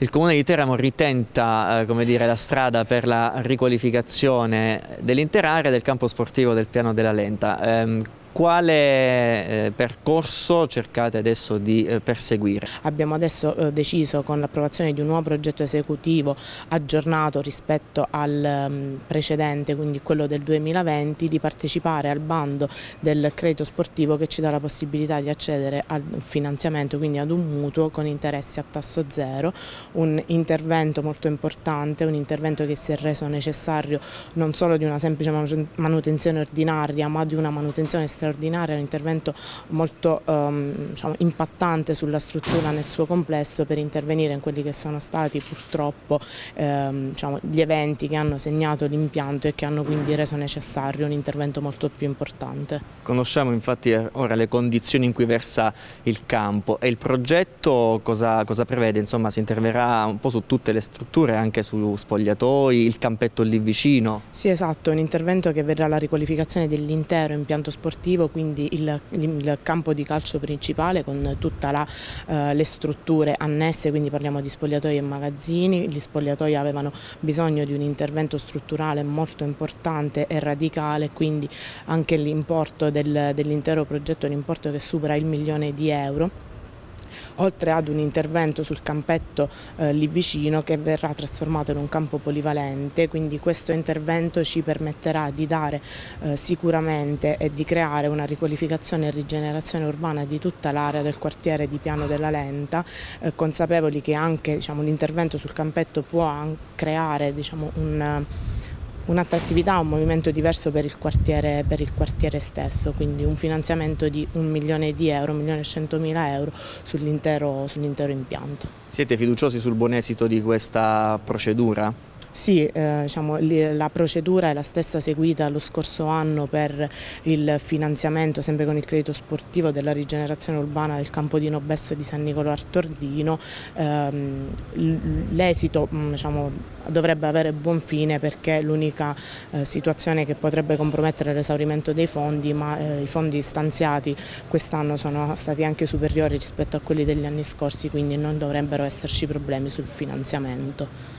Il Comune di Teramo ritenta eh, dire, la strada per la riqualificazione dell'intera area del campo sportivo del piano della Lenta. Eh, quale eh, percorso cercate adesso di eh, perseguire? Abbiamo adesso eh, deciso con l'approvazione di un nuovo progetto esecutivo aggiornato rispetto al um, precedente, quindi quello del 2020, di partecipare al bando del credito sportivo che ci dà la possibilità di accedere al finanziamento, quindi ad un mutuo con interessi a tasso zero, un intervento molto importante, un intervento che si è reso necessario non solo di una semplice manutenzione ordinaria ma di una manutenzione straordinaria straordinaria, un intervento molto um, diciamo, impattante sulla struttura nel suo complesso per intervenire in quelli che sono stati purtroppo ehm, diciamo, gli eventi che hanno segnato l'impianto e che hanno quindi reso necessario un intervento molto più importante. Conosciamo infatti ora le condizioni in cui versa il campo e il progetto cosa, cosa prevede? Insomma si interverrà un po' su tutte le strutture, anche su spogliatoi, il campetto lì vicino? Sì esatto, un intervento che verrà alla riqualificazione dell'intero impianto sportivo sportivo, quindi il, il campo di calcio principale con tutte uh, le strutture annesse, quindi parliamo di spogliatoi e magazzini, gli spogliatoi avevano bisogno di un intervento strutturale molto importante e radicale, quindi anche l'importo del, dell'intero progetto è un importo che supera il milione di euro oltre ad un intervento sul campetto eh, lì vicino che verrà trasformato in un campo polivalente, quindi questo intervento ci permetterà di dare eh, sicuramente e di creare una riqualificazione e rigenerazione urbana di tutta l'area del quartiere di Piano della Lenta, eh, consapevoli che anche diciamo, l'intervento sul campetto può creare diciamo, un un'attrattività, un movimento diverso per il, quartiere, per il quartiere stesso, quindi un finanziamento di un milione di euro, un milione e centomila euro sull'intero sull impianto. Siete fiduciosi sul buon esito di questa procedura? Sì, eh, diciamo, la procedura è la stessa seguita lo scorso anno per il finanziamento, sempre con il credito sportivo, della rigenerazione urbana del campo di Nobesso di San Nicolo Artordino. Eh, L'esito mm, diciamo, dovrebbe avere buon fine perché è l'unica eh, situazione che potrebbe compromettere l'esaurimento dei fondi, ma eh, i fondi stanziati quest'anno sono stati anche superiori rispetto a quelli degli anni scorsi, quindi non dovrebbero esserci problemi sul finanziamento.